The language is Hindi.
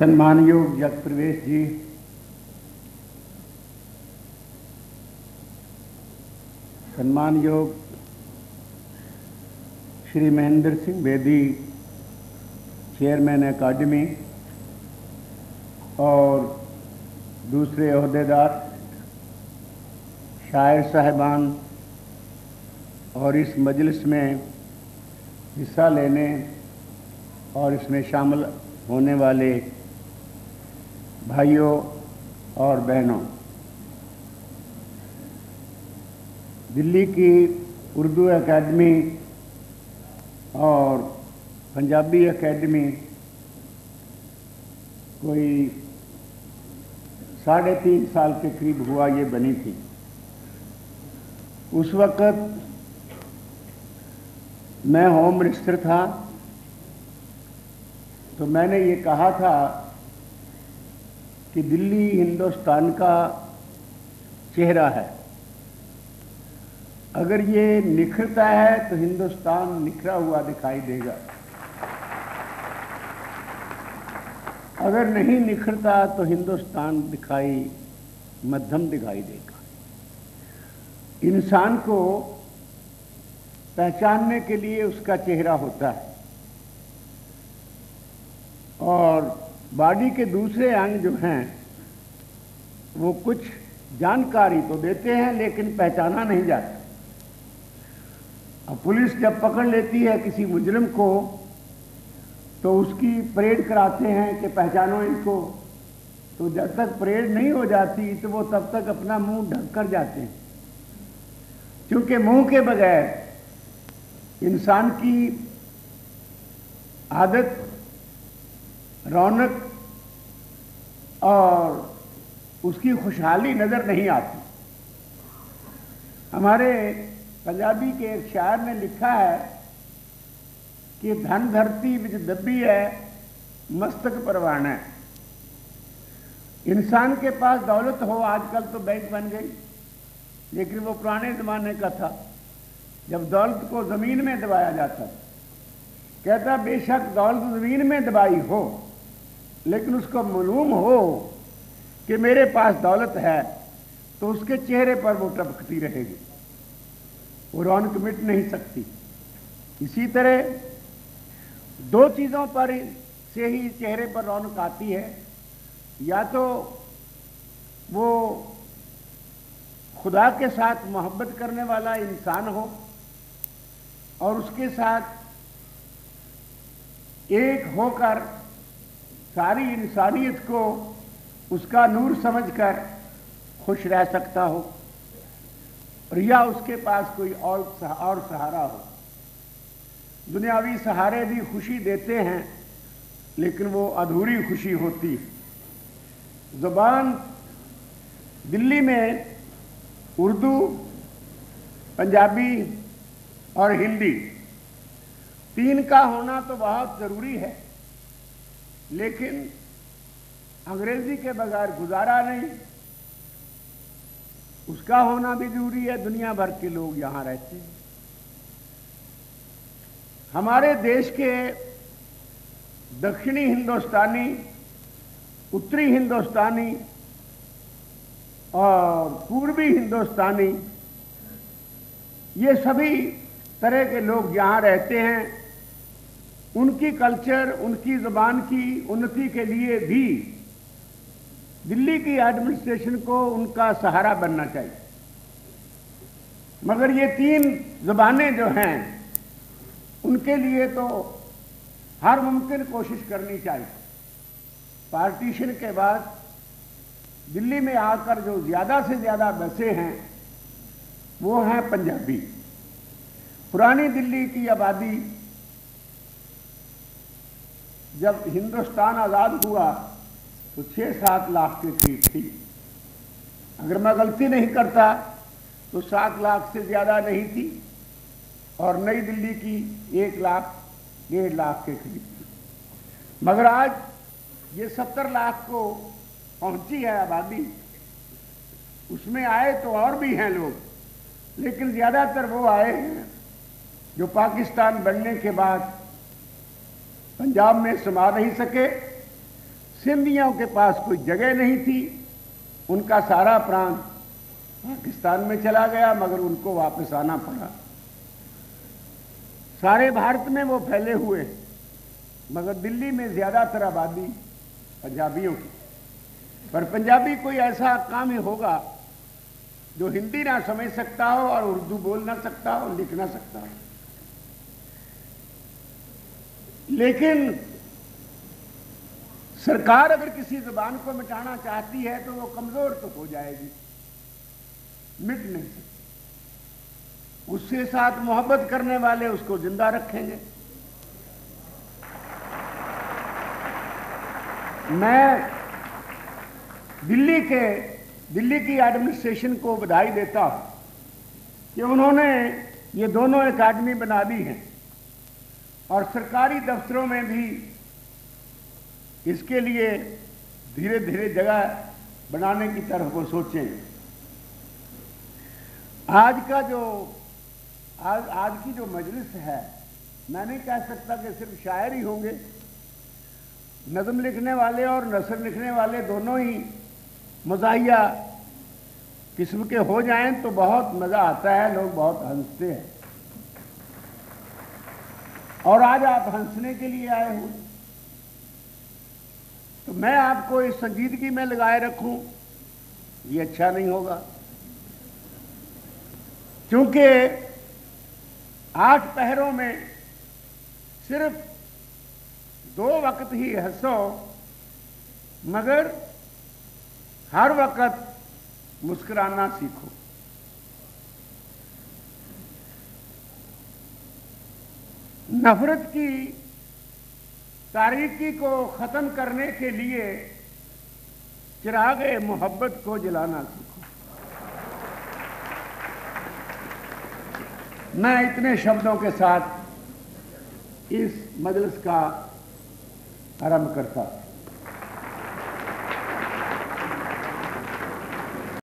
सम्मान योग जग प्रवेश। जी सम्मान योग श्री महेंद्र सिंह बेदी, चेयरमैन अकाडमी और दूसरे अहदेदार, शायर साहबान, और इस मजलिस में हिस्सा लेने और इसमें शामिल होने वाले भाइयों और बहनों, दिल्ली की उर्दू एकेडमी और पंजाबी एकेडमी कोई साढ़े तीन साल के करीब हुआ ये बनी थी। उस वक़्त मैं होम मिनिस्टर था तो मैंने ये कहा था कि दिल्ली हिंदुस्तान का चेहरा है। अगर ये निखरता है तो हिंदुस्तान निखरा हुआ दिखाई देगा। अगर नहीं निखरता तो हिंदुस्तान दिखाई, मध्यम दिखाई देगा। इंसान को पहचानने के लिए उसका चेहरा होता है। और बॉडी के दूसरे अंग जो हैं, वो कुछ जानकारी तो देते हैं, लेकिन पहचाना नहीं जाता। अब पुलिस जब पकड़ लेती है किसी मुजरिम को तो उसकी परेड कराते हैं कि पहचानो इनको। तो जब तक परेड नहीं हो जाती तो वो तब तक अपना मुँह ढक कर जाते हैं। क्योंकि मुँह के बगैर इंसान की आदत रौनक और उसकी खुशहाली नज़र नहीं आती। हमारे पंजाबी के एक शायर ने लिखा है कि धन धरती विच दबी है, मस्तक परवाना है। इंसान के पास दौलत हो, आजकल तो बैंक बन गई, लेकिन वो पुराने ज़माने का था, जब दौलत को ज़मीन में दबाया जाता कहता, बेशक दौलत ज़मीन में दबाई हो लेकिन उसको मालूम हो कि मेरे पास दौलत है तो उसके चेहरे पर वो टपकती रहेगी। वो रौनक मिट नहीं सकती। इसी तरह दो चीज़ों पर से ही चेहरे पर रौनक आती है। या तो वो खुदा के साथ मोहब्बत करने वाला इंसान हो और उसके साथ एक होकर सारी इंसानियत को उसका नूर समझकर खुश रह सकता हो और या उसके पास कोई और और सहारा हो। दुनियावी सहारे भी खुशी देते हैं, लेकिन वो अधूरी खुशी होती ज़बान दिल्ली में उर्दू, पंजाबी और हिंदी, तीन का होना तो बहुत ज़रूरी है। लेकिन अंग्रेज़ी के बगैर गुजारा नहीं। उसका होना भी ज़रूरी है, दुनिया भर के लोग यहाँ रहते हैं। हमारे देश के दक्षिणी हिंदुस्तानी, उत्तरी हिंदुस्तानी और पूर्वी हिंदुस्तानी, ये सभी तरह के लोग यहाँ रहते हैं। उनकी कल्चर, उनकी ज़बान की उन्नति के लिए भी दिल्ली की एडमिनिस्ट्रेशन को उनका सहारा बनना चाहिए। मगर ये तीन ज़बानें जो हैं, उनके लिए तो हर मुमकिन कोशिश करनी चाहिए। पार्टीशन के बाद दिल्ली में आकर जो ज़्यादा से ज़्यादा बसे हैं, वो हैं पंजाबी। पुरानी दिल्ली की आबादी जब हिंदुस्तान आज़ाद हुआ तो छः सात लाख के करीब थी। अगर मैं गलती नहीं करता तो सात लाख से ज़्यादा नहीं थी और नई दिल्ली की एक लाख, डेढ़ लाख के करीब थी। मगर आज ये सत्तर लाख को पहुँची है आबादी। उसमें आए तो और भी हैं लोग, लेकिन ज़्यादातर वो आए हैं जो पाकिस्तान बनने के बाद पंजाब में समा नहीं सके। सिंधियों के पास कोई जगह नहीं थी। उनका सारा प्रांत पाकिस्तान में चला गया, मगर उनको वापस आना पड़ा। सारे भारत में वो फैले हुए, मगर दिल्ली में ज़्यादातर आबादी पंजाबियों की। पर पंजाबी कोई ऐसा काम ही होगा जो हिंदी ना समझ सकता हो और उर्दू बोल ना सकता हो लिख ना सकता हो। लेकिन सरकार अगर किसी जबान को मिटाना चाहती है तो वो कमज़ोर तो हो जाएगी। मिट नहीं सकती। उसके साथ मोहब्बत करने वाले उसको ज़िंदा रखेंगे। मैं दिल्ली के, दिल्ली की एडमिनिस्ट्रेशन को बधाई देता हूँ कि उन्होंने ये दोनों एकेडमी बना दी हैं। और सरकारी दफ्तरों में भी इसके लिए धीरे धीरे जगह बनाने की तरफ़ वो सोचें। आज का जो, आज आज की जो मजलिस है, मैं नहीं कह सकता कि सिर्फ़ शायर ही होंगे। नज़म लिखने वाले और नसर लिखने वाले दोनों ही मजाहिया किस्म के हो जाएँ तो बहुत मज़ा आता है, लोग बहुत हँसते हैं। और आज आप हंसने के लिए आए हुए तो मैं आपको इस संजीदगी में लगाए रखूँ, ये अच्छा नहीं होगा। क्योंकि आठ पहरों में सिर्फ़ दो वक्त ही हंसो, मगर हर वक्त मुस्कुराना सीखो। नफरत की तारीकी को खत्म करने के लिए चिराग मोहब्बत को जलाना सीखो। मैं इतने शब्दों के साथ इस मजलिस का आरंभ करता